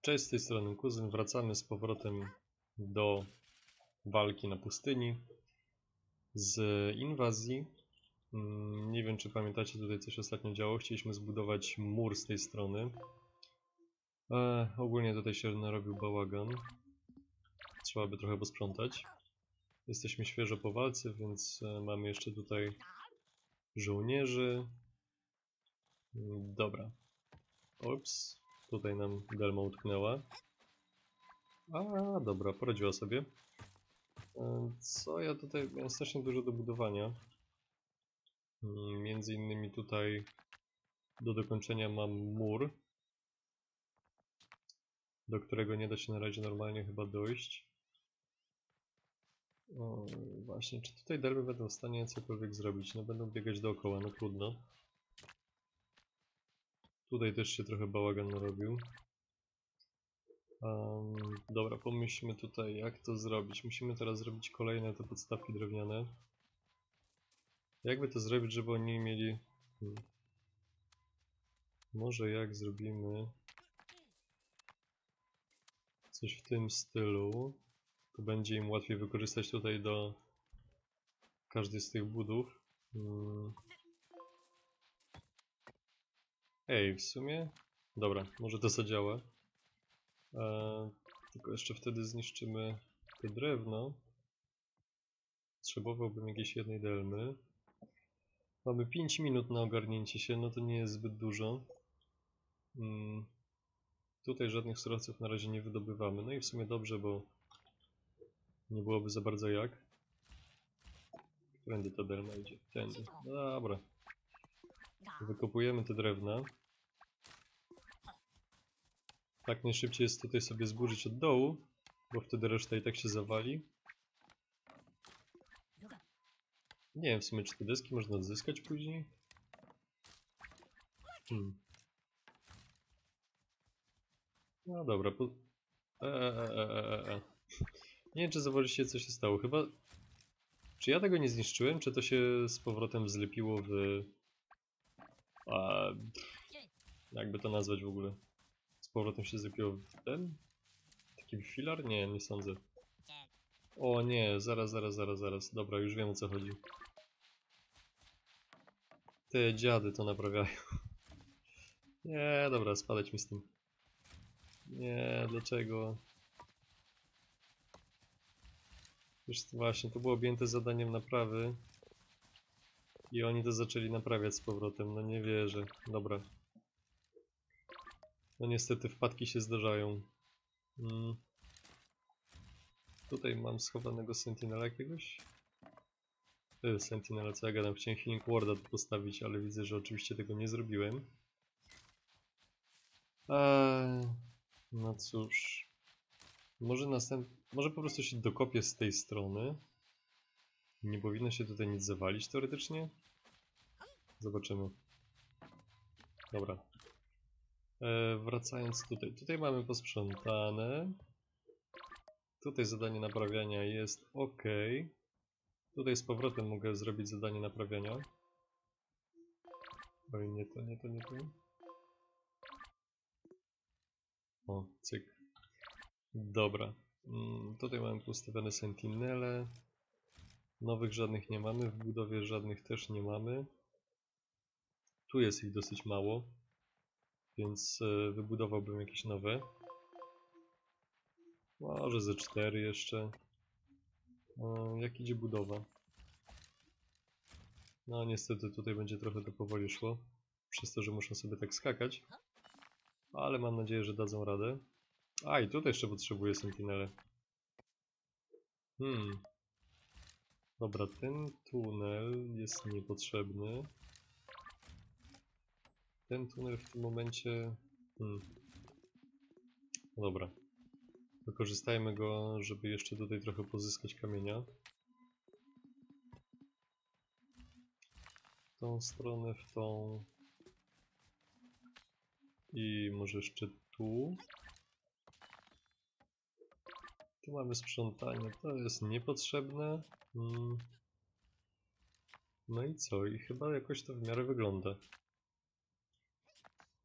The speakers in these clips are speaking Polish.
Cześć, z tej strony Kuzyn. Wracamy z powrotem do walki na pustyni z inwazji. Mm, Nie wiem, czy pamiętacie, tutaj coś ostatnio działo. Chcieliśmy zbudować mur z tej strony. E, ogólnie tutaj się narobił bałagan. Trzeba by trochę posprzątać. Jesteśmy świeżo po walce, więc e, mamy jeszcze tutaj żołnierzy. Mm, Dobra. Ops, tutaj nam Delma utknęła. A, dobra, poradziła sobie. E, Co ja tutaj miałem strasznie dużo do budowania. Mm, Między innymi tutaj do dokończenia mam mur, do którego nie da się na razie normalnie chyba dojść. O, właśnie, czy tutaj derby będą w stanie cokolwiek zrobić? No będą biegać dookoła, no trudno. Tutaj też się trochę bałagan narobił. Um, dobra, pomyślmy tutaj, jak to zrobić. Musimy teraz zrobić kolejne te podstawki drewniane. Jakby to zrobić, żeby oni mieli... Hmm. Może jak zrobimy coś w tym stylu, to będzie im łatwiej wykorzystać tutaj do każdej z tych budów. Hmm. Ej, w sumie? Dobra, może to zadziała. E, tylko jeszcze wtedy zniszczymy to drewno. Potrzebowałbym jakiejś jednej delmy. Mamy 5 minut na ogarnięcie się, no to nie jest zbyt dużo. Mm. Tutaj żadnych surowców na razie nie wydobywamy. No i w sumie dobrze, bo nie byłoby za bardzo jak. Którędy ta delma idzie? Tędy. Dobra. Wykopujemy te drewna. Tak najszybciej jest tutaj sobie zburzyć od dołu, bo wtedy reszta i tak się zawali. Nie wiem w sumie, czy te deski można odzyskać później. Hmm. No dobra, po... E, e, e, e, e, e. Nie wiem, czy zauważyliście, co się stało. Chyba... Czy ja tego nie zniszczyłem, czy to się z powrotem zlepiło w... A... Jakby to nazwać w ogóle? Z powrotem się zlepiło w ten? Taki filar? Nie, nie sądzę. O nie, zaraz, zaraz, zaraz, zaraz. Dobra, już wiem o co chodzi. Te dziady to naprawiają. Nie, dobra, spadać mi z tym. Nie, dlaczego? Już właśnie, to było objęte zadaniem naprawy. I oni to zaczęli naprawiać z powrotem, no nie wierzę. Dobra. No niestety wpadki się zdarzają. Mm. Tutaj mam schowanego Sentinela jakiegoś. Y, Sentinela, co ja gadam, chciałem Healing Warda postawić, ale widzę, że oczywiście tego nie zrobiłem. Eee, no cóż. Może następ... Może po prostu się dokopię z tej strony. Nie powinno się tutaj nic zawalić teoretycznie. Zobaczymy. Dobra. E, wracając tutaj. Tutaj mamy posprzątane. Tutaj zadanie naprawiania jest ok. Tutaj z powrotem mogę zrobić zadanie naprawiania. Oj, nie to, nie to, nie to. O, cyk. Dobra. Mm, tutaj mamy postawione sentinele. Nowych żadnych nie mamy, w budowie żadnych też nie mamy. Tu jest ich dosyć mało, więc e, wybudowałbym jakieś nowe. Może ze cztery jeszcze. E, jak idzie budowa? No niestety tutaj będzie trochę to powoli szło, przez to, że muszę sobie tak skakać. Ale mam nadzieję, że dadzą radę. A i tutaj jeszcze potrzebuję sentinele. Hmm. Dobra, ten tunel jest niepotrzebny. Ten tunel w tym momencie... Hmm. No Dobra. Wykorzystajmy go, żeby jeszcze tutaj trochę pozyskać kamienia. W tą stronę, w tą... I może jeszcze tu. Tu mamy sprzątanie, to jest niepotrzebne. Hmm. No i co? I chyba jakoś to w miarę wygląda.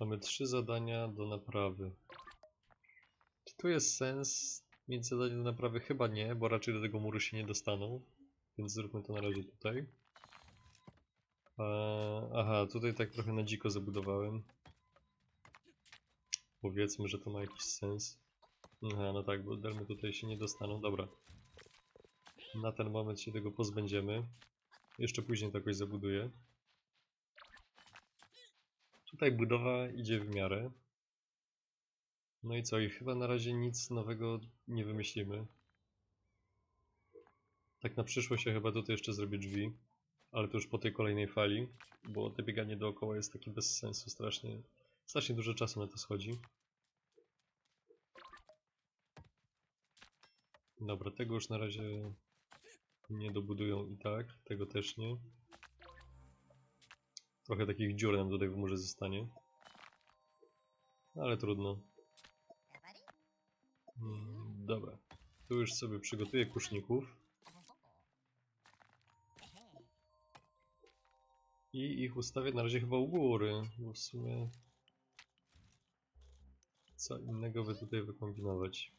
Mamy trzy zadania do naprawy. tu jest sens mieć zadanie do naprawy? Chyba nie, bo raczej do tego muru się nie dostaną. Więc zróbmy to na razie tutaj. Aha, tutaj tak trochę na dziko zabudowałem. Powiedzmy, że to ma jakiś sens. Aha, no tak, bo delmy tutaj się nie dostaną. Dobra. Na ten moment się tego pozbędziemy. Jeszcze później to jakoś zabuduję. Tutaj budowa idzie w miarę. No i co? I chyba na razie nic nowego nie wymyślimy. Tak na przyszłość ja chyba tutaj jeszcze zrobię drzwi. Ale to już po tej kolejnej fali, bo te bieganie dookoła jest takie bez sensu strasznie. Strasznie dużo czasu na to schodzi. Dobra, tego już na razie nie dobudują i tak, tego też nie. Trochę takich dziur nam tutaj w murze zostanie. Ale trudno. Mm, Dobra, tu już sobie przygotuję kuszników. I ich ustawię na razie chyba u góry, bo w sumie... Co innego by tutaj wykombinować?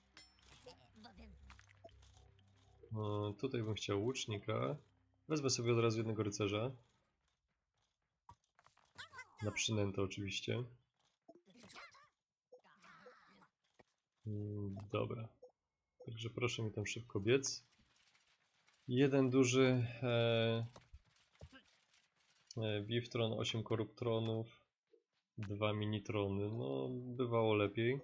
E, tutaj bym chciał łucznika. Wezmę sobie od razu jednego rycerza. Na przynętę oczywiście. Mm, Dobra. Także proszę mi tam szybko biec. Jeden duży e, e, Biftron, 8 koruptronów, dwa minitrony. No, bywało lepiej.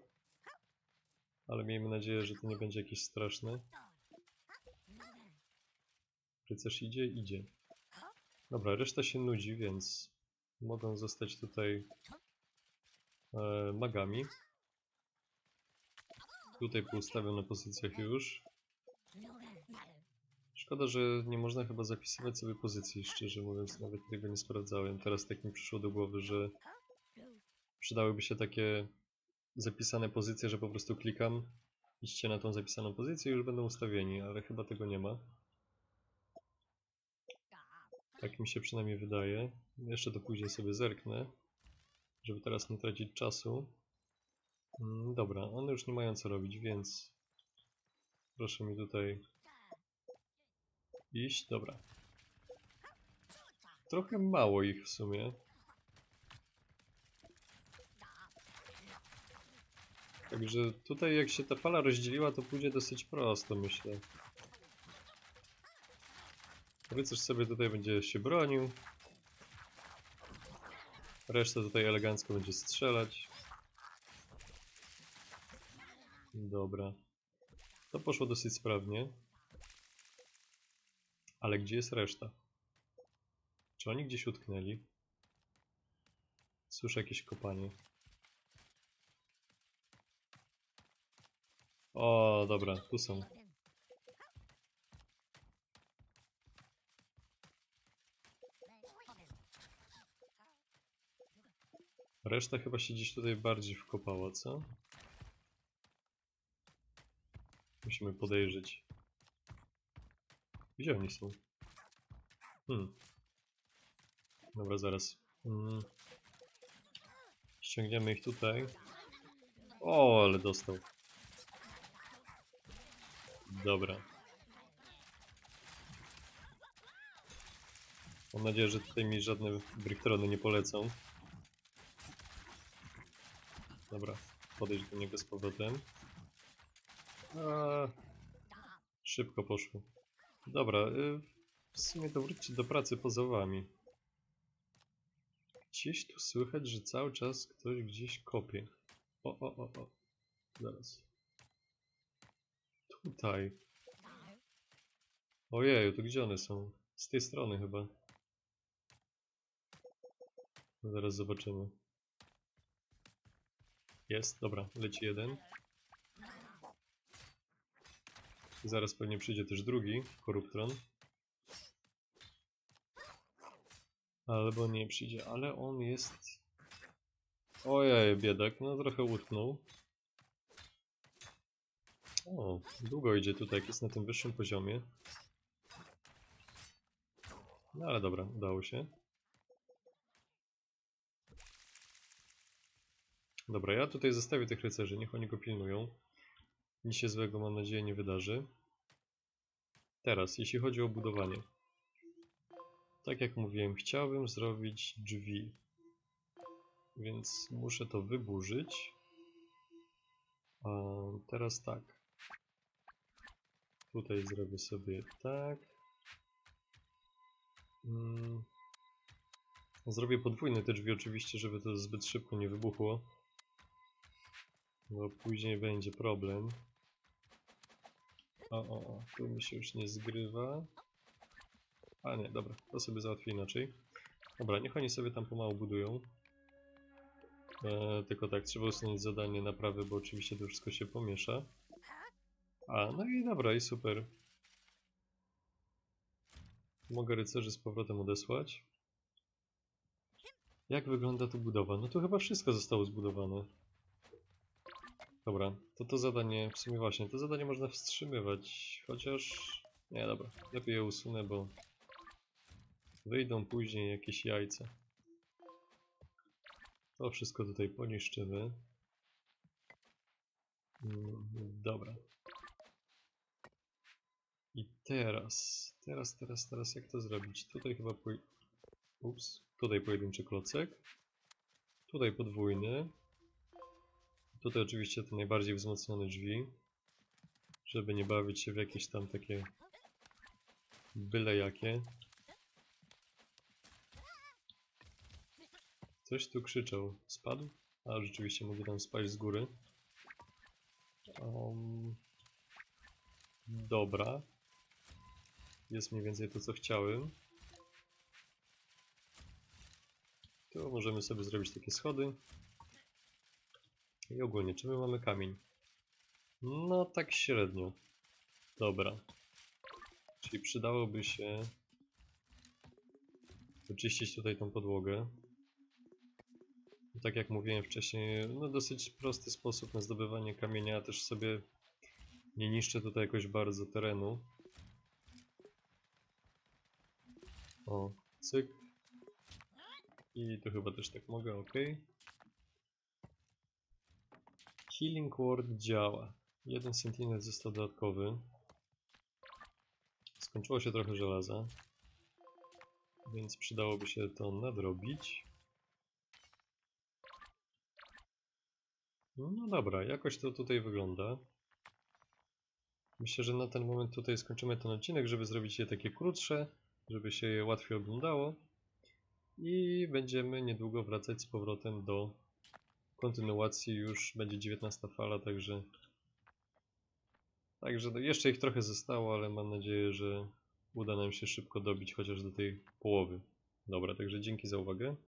Ale miejmy nadzieję, że to nie będzie jakieś straszne. Rycerz idzie? Idzie. Dobra, reszta się nudzi, więc mogą zostać tutaj e, magami. Tutaj poustawiam na pozycjach już. Szkoda, że nie można chyba zapisywać sobie pozycji, szczerze mówiąc, nawet tego nie sprawdzałem. Teraz tak mi przyszło do głowy, że przydałyby się takie zapisane pozycje, że po prostu klikam, idźcie na tą zapisaną pozycję i już będą ustawieni, ale chyba tego nie ma. Tak mi się przynajmniej wydaje. Jeszcze to później sobie zerknę, żeby teraz nie tracić czasu. Mm, Dobra, one już nie mają co robić, więc proszę mi tutaj iść. Dobra. Trochę mało ich w sumie. Także tutaj jak się ta fala rozdzieliła, to pójdzie dosyć prosto, myślę. Rycerz sobie tutaj będzie się bronił. Reszta tutaj elegancko będzie strzelać. Dobra. To poszło dosyć sprawnie. Ale gdzie jest reszta? Czy oni gdzieś utknęli? Słyszę jakieś kopanie. O, dobra, tu są. Reszta chyba się gdzieś tutaj bardziej wkopała, co? Musimy podejrzeć. Gdzie oni są? Hmm. Dobra, zaraz. Hmm. Ściągniemy ich tutaj. O, ale dostał. Dobra. Mam nadzieję, że tutaj mi żadne bricktrony nie polecą. Dobra, podejść do niego z powrotem. A, szybko poszło. Dobra, y, w sumie to wróćcie do pracy poza wami. Gdzieś tu słychać, że cały czas ktoś gdzieś kopie. O, o, o, o. Zaraz. Tutaj. Ojeju, to gdzie one są? Z tej strony chyba. Zaraz zobaczymy. Jest, dobra, leci jeden. Zaraz pewnie przyjdzie też drugi, koruptron. Albo nie przyjdzie, ale on jest... Ojej, biedak, no trochę utknął. O, długo idzie tutaj, jak jest na tym wyższym poziomie. No ale dobra, udało się. Dobra, ja tutaj zostawię tych rycerzy, niech oni go pilnują. nic się złego mam nadzieję nie wydarzy. Teraz, jeśli chodzi o budowanie. Tak jak mówiłem, chciałbym zrobić drzwi. Więc muszę to wyburzyć. A teraz tak. Tutaj zrobię sobie tak. Mm. Zrobię podwójne te drzwi oczywiście, żeby to zbyt szybko nie wybuchło. Bo później będzie problem. O, o, o, tu mi się już nie zgrywa. A nie, dobra, to sobie załatwię inaczej. Dobra, niech oni sobie tam pomału budują. E, tylko tak, trzeba usunąć zadanie naprawy, bo oczywiście to wszystko się pomiesza. A, no i dobra, i super. Mogę rycerzy z powrotem odesłać. Jak wygląda tu budowa? No tu chyba wszystko zostało zbudowane. Dobra, to to zadanie, w sumie właśnie, to zadanie można wstrzymywać, chociaż... Nie, dobra, lepiej je usunę, bo wyjdą później jakieś jajca. To wszystko tutaj poniszczymy. Mm, Dobra. I teraz, teraz, teraz, teraz jak to zrobić? Tutaj chyba poj... Ups, tutaj pojedynczy klocek. Tutaj podwójny. Tutaj oczywiście te najbardziej wzmocnione drzwi. Żeby nie bawić się w jakieś tam takie byle jakie. Coś tu krzyczał. Spadł? A rzeczywiście mogę tam spaść z góry. Um, dobra. Jest mniej więcej to co chciałem. Tu możemy sobie zrobić takie schody. I ogólnie, czy my mamy kamień? No tak średnio. Dobra. Czyli przydałoby się wyczyścić tutaj tą podłogę. Tak jak mówiłem wcześniej, no dosyć prosty sposób na zdobywanie kamienia, też sobie nie niszczę tutaj jakoś bardzo terenu. O, cyk. I to chyba też tak mogę, ok. Healing Ward działa. Jeden sentinel został dodatkowy. Skończyło się trochę żelaza. Więc przydałoby się to nadrobić. No dobra, jakoś to tutaj wygląda. Myślę, że na ten moment tutaj skończymy ten odcinek, żeby zrobić je takie krótsze, żeby się je łatwiej oglądało. I będziemy niedługo wracać z powrotem do kontynuacji. Już będzie 19 fala, także... Także no, jeszcze ich trochę zostało, ale mam nadzieję, że uda nam się szybko dobić chociaż do tej połowy. Dobra, także dzięki za uwagę.